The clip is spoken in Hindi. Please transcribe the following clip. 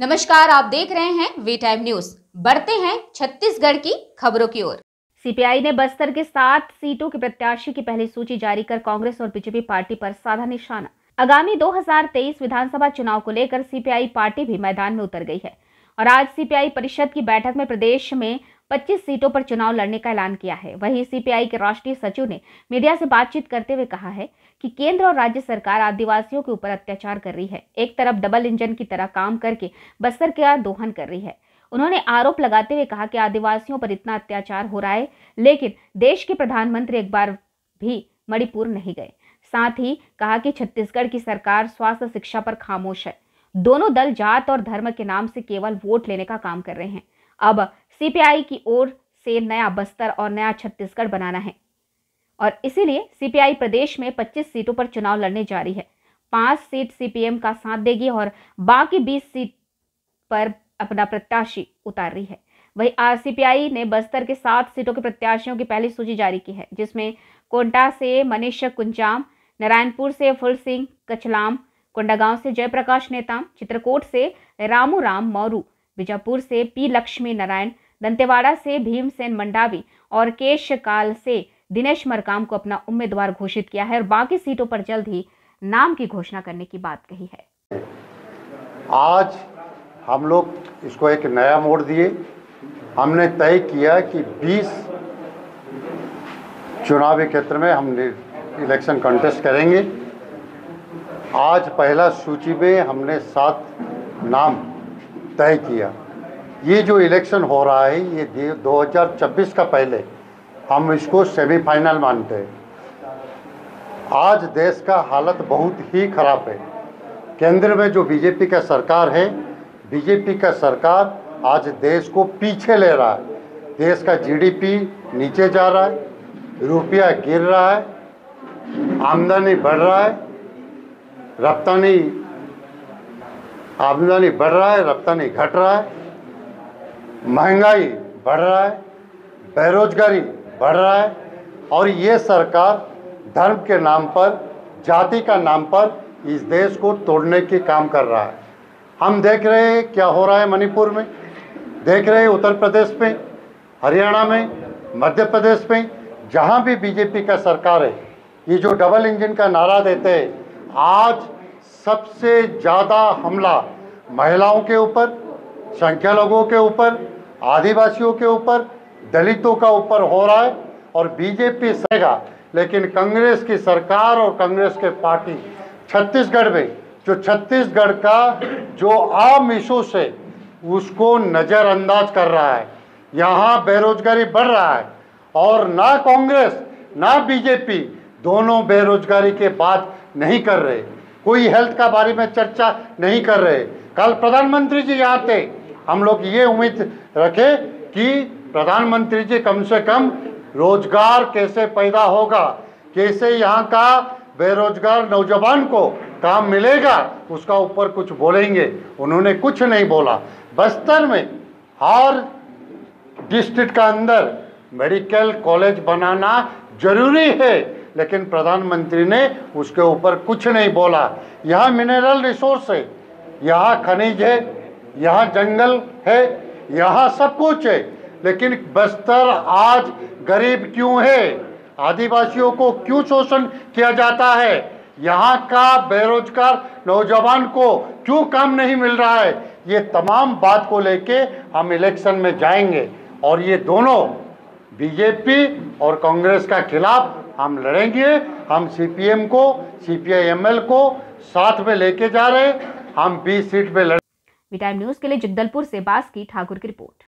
नमस्कार, आप देख रहे हैं वी टाइम न्यूज़ बढ़ते हैं छत्तीसगढ़ की खबरों की ओर। सीपीआई ने बस्तर के सात सीटों के प्रत्याशी की पहली सूची जारी कर कांग्रेस और बीजेपी पार्टी पर साधा निशाना। आगामी 2023 विधानसभा चुनाव को लेकर सीपीआई पार्टी भी मैदान में उतर गई है। और आज सीपीआई परिषद की बैठक में प्रदेश में 25 सीटों पर चुनाव लड़ने का ऐलान किया है। वहीं सीपीआई के राष्ट्रीय सचिव ने मीडिया से बातचीत करते हुए कहा है कि केंद्र और राज्य सरकार आदिवासियों के ऊपर अत्याचार कर रही है। एक तरफ़ डबल इंजन की तरह काम करके बस्तर का दोहन कर रही है। उन्होंने आरोप लगाते हुए कहा कि आदिवासियों पर इतना अत्याचार हो रहा है, लेकिन देश के प्रधानमंत्री एक बार भी मणिपुर नहीं गए। साथ ही कहा कि छत्तीसगढ़ की सरकार स्वास्थ्य शिक्षा पर खामोश है। दोनों दल जात और धर्म के नाम से केवल वोट लेने का काम कर रहे हैं। अब सीपीआई की ओर से नया बस्तर और नया छत्तीसगढ़ बनाना है। और इसीलिए सीपीआई प्रदेश में 25 सीटों पर चुनाव लड़ने जा रही है। पाँच सीट सीपीएम का साथ देगी और बाकी 20 सीट पर अपना प्रत्याशी उतार रही है। वही आरसीपीआई ने बस्तर के सात सीटों के प्रत्याशियों की पहली सूची जारी की है, जिसमें कोंटा से मनीष कुंजाम, नारायणपुर से फुल सिंह, कचलाम, कोंडागांव से जयप्रकाश नेताम, चित्रकोट से रामू राम मौरू, बीजापुर से पी लक्ष्मी नारायण दंतेवाड़ा से भीमसेन मंडावी और केशकाल से दिनेश मरकाम को अपना उम्मीदवार घोषित किया है और बाकी सीटों पर जल्द ही नाम की घोषणा करने की बात कही है। आज हम लोग इसको एक नया मोड़ दिए। हमने तय किया कि 20 चुनावी क्षेत्र में हम इलेक्शन कंटेस्ट करेंगे। आज पहला सूची में हमने सात नाम तय किया। ये जो इलेक्शन हो रहा है, ये 2026 का पहले, हम इसको सेमीफाइनल मानते हैं। आज देश का हालत बहुत ही खराब है। केंद्र में जो बीजेपी का सरकार है, बीजेपी का सरकार आज देश को पीछे ले रहा है। देश का जीडीपी नीचे जा रहा है, रुपया गिर रहा है, आमदनी बढ़ रहा है, रफ्तानी, आमदनी बढ़ रहा है, रफ्तानी घट रहा है। महँगाई बढ़ रहा है, बेरोजगारी बढ़ रहा है और ये सरकार धर्म के नाम पर, जाति का नाम पर इस देश को तोड़ने की काम कर रहा है। हम देख रहे हैं क्या हो रहा है मणिपुर में, देख रहे हैं उत्तर प्रदेश में, हरियाणा में, मध्य प्रदेश में, जहाँ भी बीजेपी का सरकार है, ये जो डबल इंजन का नारा देते हैं, आज सबसे ज़्यादा हमला महिलाओं के ऊपर, संख्या लोगों के ऊपर आदिवासियों के ऊपर, दलितों का ऊपर हो रहा है और बीजेपी सहेगा। लेकिन कांग्रेस की सरकार और कांग्रेस के पार्टी छत्तीसगढ़ में, जो छत्तीसगढ़ का, जो आम इशूस है उसको नज़रअंदाज कर रहा है। यहाँ बेरोजगारी बढ़ रहा है और ना कांग्रेस, ना बीजेपी दोनों बेरोजगारी के बात नहीं कर रहे। कोई हेल्थ का बारे में चर्चा नहीं कर रहे। कल प्रधानमंत्री जी यहाँ थे हम लोग ये उम्मीद रखें कि प्रधानमंत्री जी कम से कम रोज़गार कैसे पैदा होगा, कैसे यहाँ का बेरोजगार नौजवान को काम मिलेगा, उसका ऊपर कुछ बोलेंगे। उन्होंने कुछ नहीं बोला। बस्तर में हर डिस्ट्रिक्ट का अंदर मेडिकल कॉलेज बनाना ज़रूरी है, लेकिन प्रधानमंत्री ने उसके ऊपर कुछ नहीं बोला। यहाँ मिनरल रिसोर्स है, यहाँ खनिज है यहाँ जंगल है, यहाँ सब कुछ है, लेकिन बस्तर आज गरीब क्यों है? आदिवासियों को क्यों शोषण किया जाता है? यहाँ का बेरोजगार नौजवान को क्यों काम नहीं मिल रहा है? ये तमाम बात को लेके हम इलेक्शन में जाएँगे, और ये दोनों बीजेपी और कांग्रेस का खिलाफ हम लड़ेंगे। हम सीपीएम को सीपीआईएमएल को साथ में लेके जा रहे हैं। हम 20 सीट पे लड़ टाइम न्यूज़ के लिए जगदलपुर से बास की ठाकुर की रिपोर्ट।